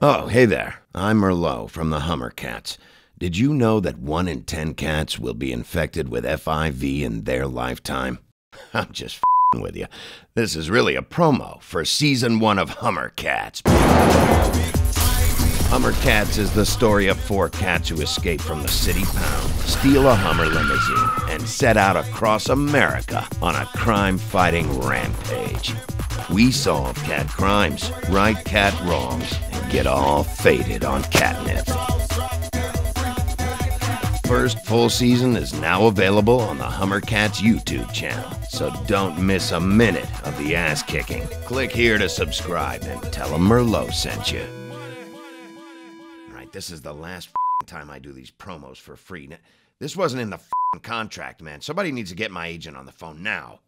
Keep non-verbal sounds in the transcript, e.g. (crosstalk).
Oh, hey there. I'm Merlot from the Hummercatz. Did you know that one in ten cats will be infected with FIV in their lifetime? (laughs) I'm just with you. This is really a promo for season one of Hummercatz. Hummer Cats is the story of four cats who escape from the city pound, steal a Hummer limousine, and set out across America on a crime fighting rampage. We solve cat crimes, right cat wrongs, and get all faded on catnip. First full season is now available on the Hummercatz YouTube channel, so don't miss a minute of the ass kicking. Click here to subscribe and tell them Merlot sent you. Alright, this is the last time I do these promos for free. This wasn't in the contract, man. Somebody needs to get my agent on the phone now.